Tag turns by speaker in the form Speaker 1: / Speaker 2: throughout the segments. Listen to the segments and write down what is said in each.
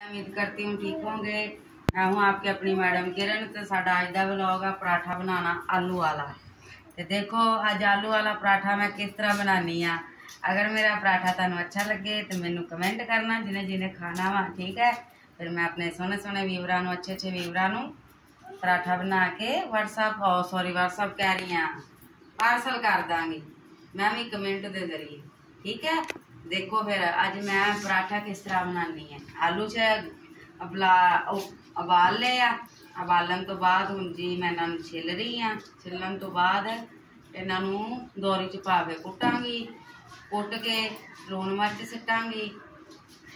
Speaker 1: उम्मीद करती हूँ ठीक होंगे। मैं हूँ आपकी अपनी मैडम किरण तो अज का ब्लॉग है पराठा बनाना आलू वाला। तो देखो अज आलू वाला पराठा मैं किस तरह बनानी हाँ अगर मेरा पराठा तुम अच्छा लगे तो मैनू कमेंट करना, जिन्हें जिन्हें खाना वा, ठीक है? फिर मैं अपने सोने सोने व्यूवरा अच्छे अच्छे व्यूवरा पराठा बना के व्हाट्सअप सॉरी व्हाट्सअप कह रही हाँ पार्सल कर दाँगी। मैं भी कमेंट के ज़रिए ठीक है? देखो फिर अज मैं पराठा किस तरह बनानी है आलू च अबला ਉਬਾਲ ਲਿਆ ਉਬਾਲਣ ਤੋਂ ਬਾਅਦ ਹੁਣ ਜੀ ਮੈਂ ਇਹਨਾਂ ਨੂੰ ਛਿੱਲ ਰਹੀ ਆ ਛਿੱਲਣ ਤੋਂ ਬਾਅਦ ਇਹਨਾਂ ਨੂੰ ਦੋਰੀ ਚ ਪਾ ਕੇ ਕੁੱਟਾਂਗੀ ਕੁੱਟ ਕੇ ਲੂਣ ਮਿਰਚ ਸਿੱਟਾਂਗੀ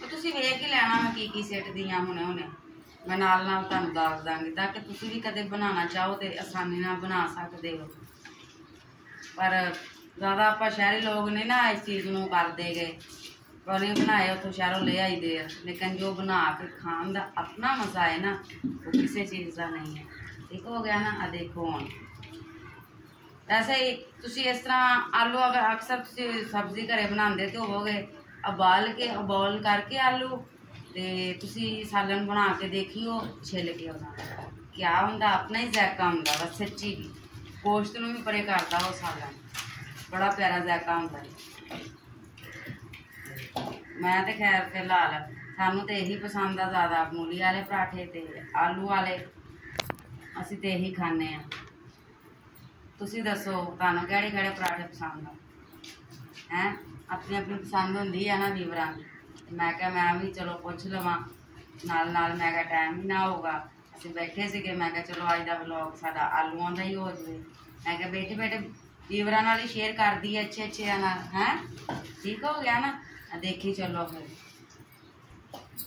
Speaker 1: ਉਹ ਤੁਸੀਂ ਵੇਖ ਹੀ ਲੈਣਾ ਮੈਂ ਕੀ ਕੀ ਸਿੱਟਦੀ ਆ ਹੁਣੇ ਹੁਣੇ ਮੈਂ ਨਾਲ ਨਾਲ ਤੁਹਾਨੂੰ ਦੱਸ ਦਾਂਗੀ ਤਾਂ ਕਿ ਤੁਸੀਂ ਵੀ ਕਦੇ ਬਣਾਉਣਾ ਚਾਹੋ ਤੇ ਆਸਾਨੀ ਨਾਲ ਬਣਾ ਸਕਦੇ ਹੋ ਪਰ ज़्यादा आप शहरी लोग नहीं ना इस चीज़ में करते गए। पराने बनाए उतो शहरों ले आई दे लेकिन जो बना के खान का अपना मज़ा है ना वो किसी चीज़ का नहीं है। ठीक हो गया ना? आ देखो हम वैसे ही इस तरह आलू अगर अक्सर सब्ज़ी घर बनाते तो हो गए उबाल के, उबाल करके आलू तो सालन बना के देखियो, छिल के उन्होंने क्या होंगे अपना ही जायका होंगे बस सच्ची। भी गोश्त में भी परे करता वो सालन। ਬੜਾ ਪਿਆਰਾ ਜ਼ਾਇਕਾ ਹੁੰਦਾ ਮੈਂ ਤੇ ਖੈਰ ਫਿਲਹਾਲ ਸਾਨੂੰ ਤੇ ਇਹੀ ਪਸੰਦ ਆ ਜ਼ਿਆਦਾ ਮੂਲੀ ਵਾਲੇ ਪਰਾਠੇ ਤੇ ਆਲੂ ਵਾਲੇ। ਅਸੀਂ ਤੇ ਇਹੀ ਖਾਣੇ ਆ। ਤੁਸੀਂ ਦੱਸੋ, ਤੁਹਾਨੂੰ ਕਿਹੜੇ ਕਿਹੜੇ ਪਰਾਠੇ ਪਸੰਦ ਆ? ਹੈ? ਆਪਣੀ ਆਪਣੀ ਪਸੰਦ ਹੁੰਦੀ ਆ ਨਾ ਵੀਵਰਾਂ ਦੀ। ਮੈਂ ਕਿਹਾ ਮੈਂ ਵੀ ਚਲੋ ਪੁੱਛ ਲਵਾਂ। ਨਾਲ ਨਾਲ ਮੈਂ ਕਿਹਾ ਟਾਈਮ ਵੀ ਨਾ ਹੋਊਗਾ। ਅਸੀਂ ਬੈਠੇ ਸੀਗੇ, ਮੈਂ ਕਿਹਾ ਚਲੋ ਅੱਜ ਦਾ ਵਲੌਗ ਸਾਡਾ ਆਲੂਆਂ ਦਾ ਹੀ ਹੋ ਜਵੇ। ਮੈਂ ਕਿਹਾ ਬੈਠੇ ਬੈਠੇ ਵੀਵਰਾਂ ਨਾਲ ਹੀ ਸ਼ੇਅਰ ਕਰਦੀ ਹੈ ਅੱਛੇ ਅੱਛੇ ਨਾਲ ਹੈ ਠੀਕ ਹੋ ਗਿਆ ਨਾ ਦੇਖੀ ਚਲੋ ਫਿਰ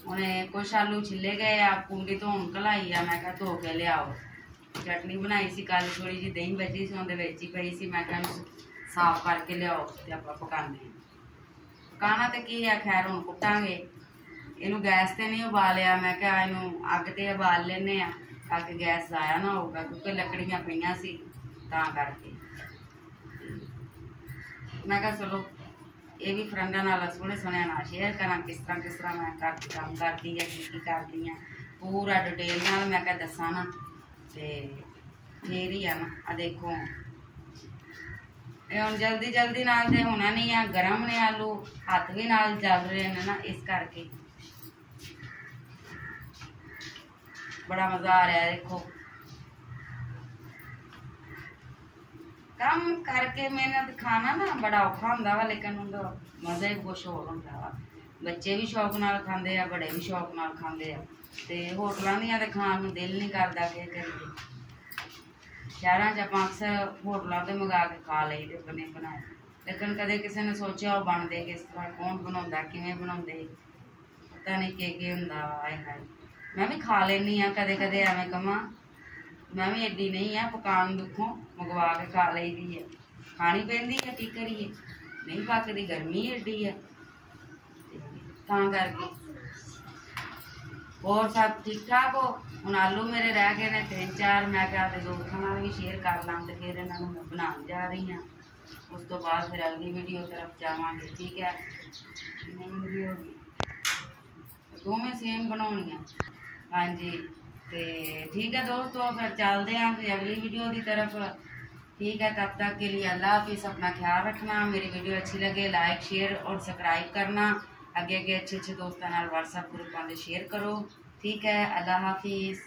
Speaker 1: ਉਹਨੇ ਕੁਛ ਆਲੂ ਛਿੱਲੇ ਗਏ ਆ ਕੁੰਡੀ ਤੋਂ ਹੁਣ ਕਲਾਈ ਆ ਮੈਂ ਕਿਹਾ ਧੋ ਕੇ ਲਿਆਓ ਚਟਨੀ ਬਣਾਈ ਸੀ ਕੱਲ ਥੋੜੀ ਜੀ ਦਹੀਂ ਬਚੀ ਸੀ ਉਹਦੇ ਵਿੱਚ ਹੀ ਪਈ ਸੀ ਮੈਂ ਕਿਹਾ ਸਾਫ਼ ਕਰਕੇ ਲਿਆਓ ਤੇ ਆਪਾਂ ਪਕਾਉਂਦੇ ਪਕਾਣਾ ਤੇ ਕੀ ਆ ਖੈਰ ਹੁਣ ਕੁੱਟਾਂਗੇ ਇਹਨੂੰ ਗੈਸ ਤੇ ਨਹੀਂ ਉਬਾਲਿਆ ਮੈਂ ਕਿਹਾ ਇਹਨੂੰ ਅੱਗ ਤੇ ਉਬਾਲ ਲੈਨੇ ਆ ਤਾਂ ਕਿ ਗੈਸ ਜ਼ਾਇਆ ਨਾ ਹੋਊਗਾ ਕਿਉਂਕਿ ਲੱਕੜੀਆਂ ਪਈਆਂ ਸੀ ਤਾਂ ਕਰਕੇ ਮੈਂ ਕਿਹਾ ਚਲੋ, ਇਹ ਵੀ ਫਰੈਂਡਾਂ ਨਾਲ ਸੋਹਣੇ ਸੋਹਣੇ ਨਾਲ ਸ਼ੇਅਰ ਕਰਾਂ, ਕਿਸ ਤਰ੍ਹਾਂ ਕਿਸ ਤਰ੍ਹਾਂ ਮੈਂ ਕਰ ਕੰਮ ਕਰਦੀ ਆ, ਕੀ ਕੀ ਕਰਦੀ ਆ। ਪੂਰਾ ਡਿਟੇਲ ਨਾਲ ਮੈਂ ਕਿਹਾ ਦੱਸਾਂ ਨਾ, ਤੇ ਫੇਰ ਹੀ ਆ ਨਾ ਆ ਦੇਖੋ। ਇਹ ਹੁਣ ਜਲਦੀ ਜਲਦੀ ਨਾਲ ਤੇ ਹੋਣਾ ਨਹੀਂ ਆ, ਗਰਮ ਨੇ ਆਲੂ, ਹੱਥ ਵੀ ਨਾਲ ਜਲ ਰਹੇ ਨੇ ਨਾ, ਇਸ ਕਰਕੇ। ਬੜਾ ਮਜ਼ਾ ਆ ਰਿਹਾ, ਦੇਖੋ। ਕੰਮ ਕਰਕੇ ਮਿਹਨਤ ਖਾਣਾ ਨਾ ਬੜਾ ਔਖਾ ਹੁੰਦਾ ਵਾ, ਲੇਕਿਨ ਉਹਦਾ ਮਜ਼ਾ ਹੀ ਕੁਛ ਹੋਰ ਹੁੰਦਾ ਵਾ। ਬੱਚੇ ਵੀ ਸ਼ੌਕ ਨਾਲ ਖਾਂਦੇ ਆ, ਬੜੇ ਵੀ ਸ਼ੌਕ ਨਾਲ ਖਾਂਦੇ ਆ। ਤੇ ਹੋਟਲਾਂ ਦੀਆਂ ਤੇ ਖਾਣ ਨੂੰ ਦਿਲ ਨਹੀਂ ਕਰਦਾ ਕਿ ਕਰੀਏ ਸ਼ਹਿਰਾਂ 'ਚ ਆਪਾਂ ਅਕਸਰ ਹੋਟਲਾਂ ਤੇ ਮੰਗਾ ਕੇ ਖਾ ਲਈਦੇ ਬਣੇ ਬਣਾਏ ਲੇਕਿਨ ਕਦੇ ਕਿਸੇ ਨੇ ਸੋਚਿਆ ਉਹ ਬਣਦੇ ਕਿਸ ਤਰ੍ਹਾਂ, ਕੌਣ ਬਣਾਉਂਦਾ, ਕਿਵੇਂ ਬਣਾਉਂਦੇ? ਪਤਾ ਨਹੀਂ ਕੀ ਕੀ ਹੁੰਦਾ ਆਏ ਹਾਏ। ਮੈਂ ਵੀ ਖਾ ਲੈਣੀ ਆ ਕਦੇ ਕਦੇ ਐਵੇਂ ਕਮਾ ਮੈਂ ਵੀ ਐਡੀ ਨਹੀਂ ਆ, ਪਕਾਉਣ ਦੁੱਖੋਂ ਮੰਗਵਾ ਕੇ ਖਾ ਲਈਦੀ ਹੈ ਖਾਣੀ ਪੈਂਦੀ ਹੈ ਕੀ ਕਰੀਏ? ਨਹੀਂ ਪੱਕਦੀ, ਗਰਮੀ ਐਡੀ ਹੈ ਤਾਂ ਕਰਕੇ। ਹੋਰ ਸਭ ਠੀਕ ਠਾਕ ਹੋ? ਹੁਣ ਆਲੂ ਮੇਰੇ ਰਹਿ ਗਏ ਨੇ ਤਿੰਨ ਚਾਰ, ਮੈਂ ਕਿਹਾ ਤੇ ਦੋਸਤਾਂ ਨਾਲ ਵੀ ਸ਼ੇਅਰ ਕਰ ਲਾਂ ਤੇ ਫਿਰ ਇਹਨਾਂ ਨੂੰ ਮੈਂ ਬਣਾਉਣ ਜਾ ਰਹੀ ਹਾਂ। ਉਸ ਤੋਂ ਬਾਅਦ ਫਿਰ ਅਗਲੀ ਵੀਡੀਓ ਤਰਫ ਜਾਵਾਂਗੇ, ਠੀਕ ਹੈ? ਵੀਡੀਓ ਦੋਵੇਂ ਸੇਮ ਬਣਾਉਣੀਆਂ। ਹਾਂਜੀ। ठीक है दोस्तों फिर चलते हैं फिर अगली वीडियो की तरफ़ ठीक है तब तक के लिए अल्लाह हाफिज़ अपना ख्याल रखना मेरी वीडियो अच्छी लगे लाइक शेयर और सब्सक्राइब करना अगे अगे अच्छे अच्छे दोस्तों व्हाट्सएप ग्रुप से शेयर करो ठीक है अल्लाह हाफिज़